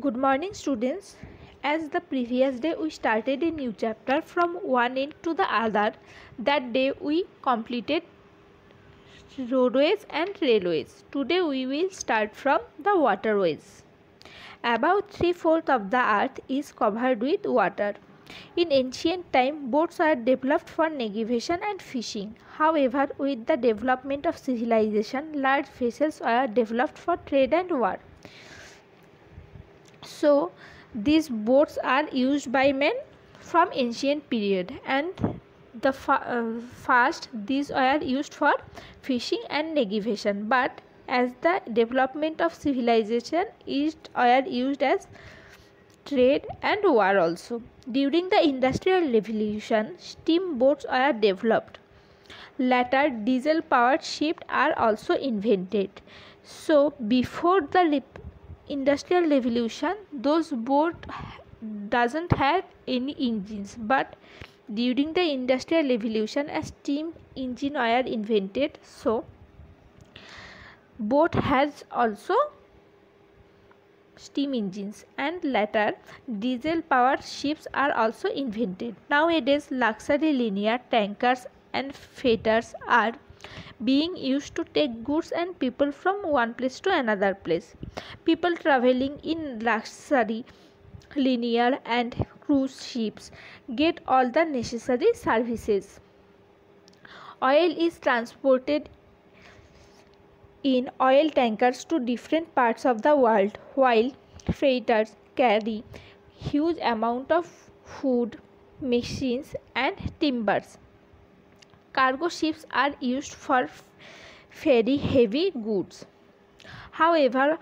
Good morning students. As the previous day we started a new chapter from one end to the other. That day we completed roadways and railways. Today we will start from the waterways. About three-fourths of the earth is covered with water. In ancient time, boats are developed for navigation and fishing. However, with the development of civilization, large vessels are developed for trade and war. So, these boats are used by men from ancient period and the uh, first these are used for fishing and navigation but as the development of civilization is are used as trade and war also. During the Industrial Revolution, steamboats are developed. Later, diesel powered ships are also invented. So, before the Industrial Revolution, those boat doesn't have any engines, but during the Industrial Revolution, a steam engine were invented. So, boat has also steam engines and later diesel powered ships are also invented. Nowadays luxury linear tankers and freighters are being used to take goods and people from one place to another place. People traveling in luxury linear and cruise ships get all the necessary services. Oil is transported in oil tankers to different parts of the world while freighters carry huge amount of food machines and timbers cargo ships are used for very heavy goods. However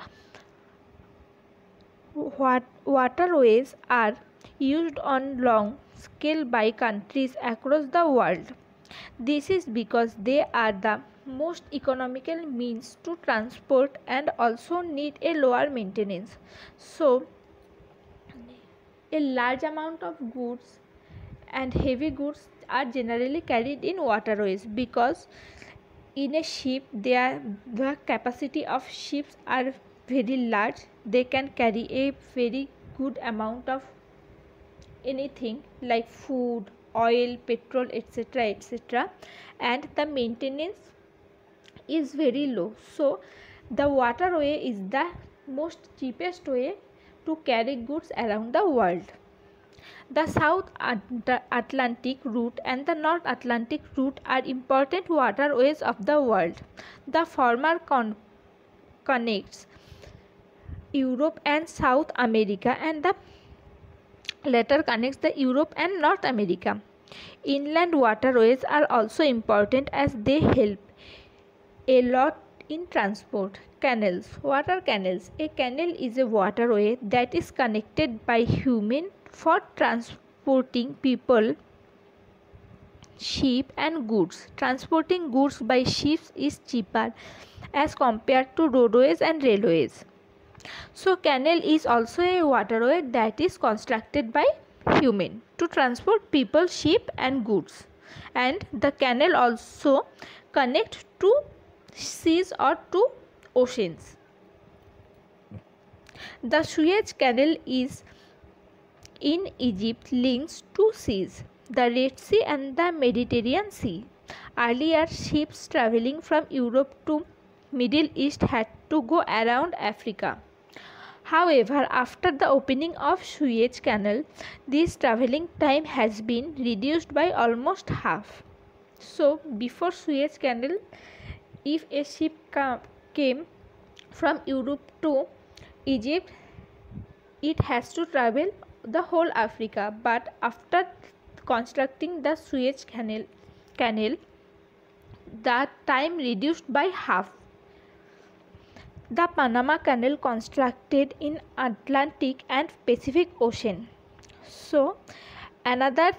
waterways are used on long scale by countries across the world. This is because they are the most economical means to transport and also need a lower maintenance. So a large amount of goods and heavy goods are generally carried in waterways because in a ship their the capacity of ships are very large. They can carry a very good amount of anything like food oil petrol etc etc and the maintenance is very low. So the waterway is the most cheapest way to carry goods around the world the south atlantic route and the north atlantic route are important waterways of the world. The former con connects europe and south america and the latter connects the europe and north america. Inland waterways are also important as they help a lot in transport. Canals water canals. A canal is a waterway that is connected by human for transporting people sheep and goods. Transporting goods by ships is cheaper as compared to roadways and railways. So canal is also a waterway that is constructed by human to transport people sheep and goods. And the canal also connect to seas or to oceans. The Suez Canal is in Egypt links two seas, the Red Sea and the Mediterranean Sea. Earlier ships traveling from Europe to Middle East had to go around Africa. However, after the opening of Suez Canal, this traveling time has been reduced by almost half. So, before Suez Canal, if a ship came from Europe to Egypt, it has to travel the whole Africa. But after constructing the Suez Canal, canal the time reduced by half. The Panama Canal constructed in Atlantic and Pacific Ocean. So another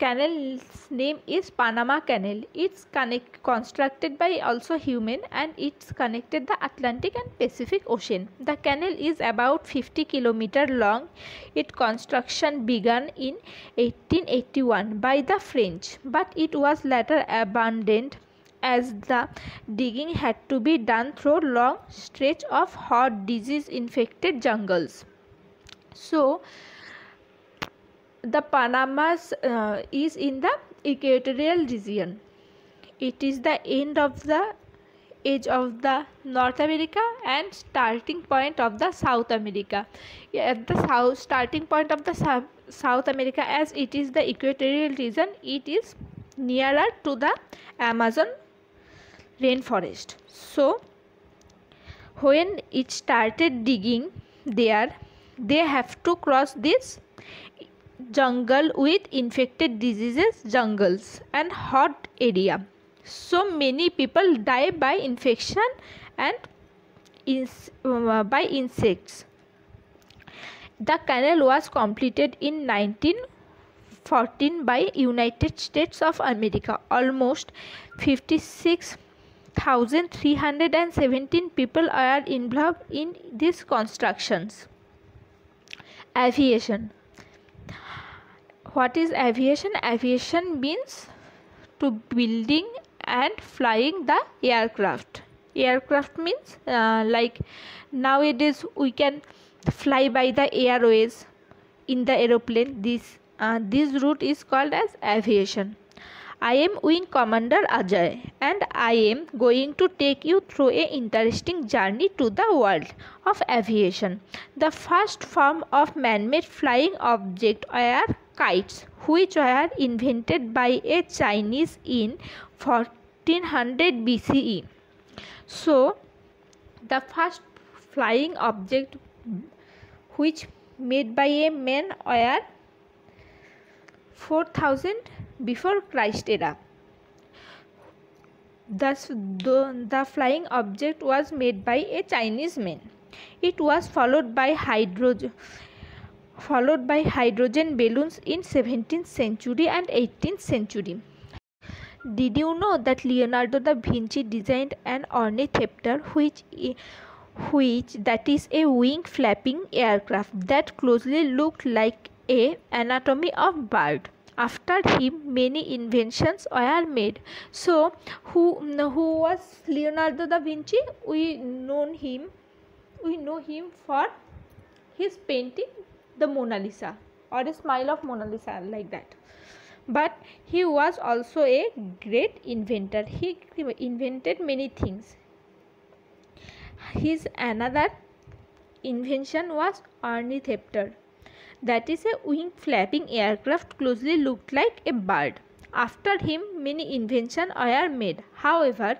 canal's name is Panama Canal. It's connect, constructed by also human and it's connected the Atlantic and Pacific Ocean. The canal is about 50 kilometer long. Its construction began in 1881 by the French, but it was later abandoned as the digging had to be done through long stretch of hot disease infected jungles. so the Panamas uh, is in the equatorial region. It is the end of the edge of the North America and starting point of the South America. At the south starting point of the South America as it is the equatorial region, it is nearer to the Amazon rainforest. So when it started digging there, they have to cross this jungle with infected diseases jungles and hot area. So many people die by infection and uh, by insects. The canal was completed in 1914 by united states of america. Almost 56317 people are involved in these constructions. Aviation what is aviation? Aviation means to building and flying the aircraft. Aircraft means uh, like nowadays we can fly by the airways in the aeroplane. This uh, this route is called as aviation. I am Wing Commander Ajay and I am going to take you through a interesting journey to the world of aviation. The first form of man-made flying object were kites which were invented by a Chinese in 1400 BCE. So the first flying object which made by a man were 4000 before Christ era. Thus, the, the flying object was made by a Chinese man. It was followed by hydrogen followed by hydrogen balloons in 17th century and 18th century. Did you know that Leonardo da Vinci designed an ornithopter which which that is a wing flapping aircraft that closely looked like a anatomy of bird. After him many inventions were made. So who who was leonardo da vinci? We know him we know him for his painting the mona lisa or a smile of mona lisa like that but he was also a great inventor he invented many things his another invention was ornithopter that is a wing flapping aircraft closely looked like a bird. After him many inventions were made. However,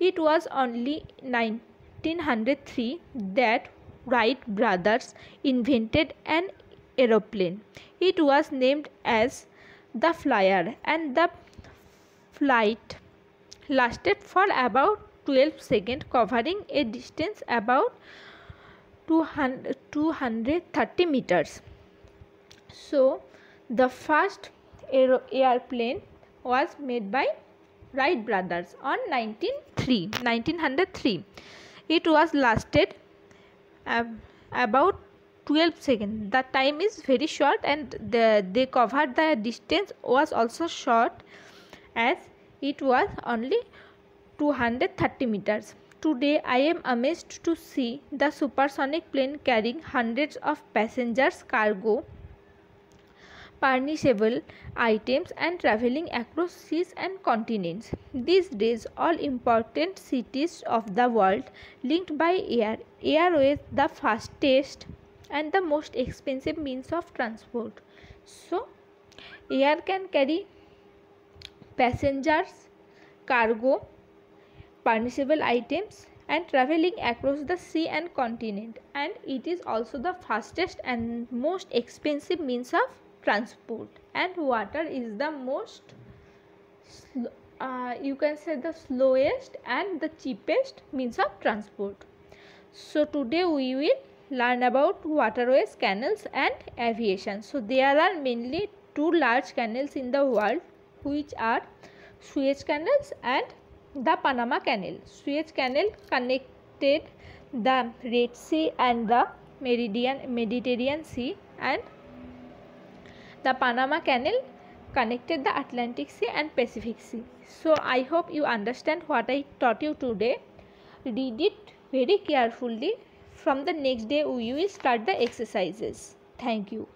it was only 1903 that Wright brothers invented an aeroplane. It was named as the Flyer and the flight lasted for about 12 seconds covering a distance about 200, 230 meters. So the first airplane was made by Wright brothers on 1903 1903 it was lasted about 12 seconds. The time is very short and the, they covered the distance was also short as it was only 230 meters. Today i am amazed to see the supersonic plane carrying hundreds of passengers cargo perishable items and traveling across seas and continents. These days, all important cities of the world linked by air. Airways the fastest and the most expensive means of transport. So, air can carry passengers, cargo, perishable items and traveling across the sea and continent and it is also the fastest and most expensive means of transport. And water is the most uh, you can say the slowest and the cheapest means of transport. So today we will learn about waterways canals and aviation. So there are mainly two large canals in the world which are Suez canals and the Panama canal. Suez canal connected the Red Sea and the Mediterranean Sea and the Panama Canal connected the Atlantic Sea and Pacific Sea. So I hope you understand what I taught you today. Read it very carefully from the next day we will start the exercises thank you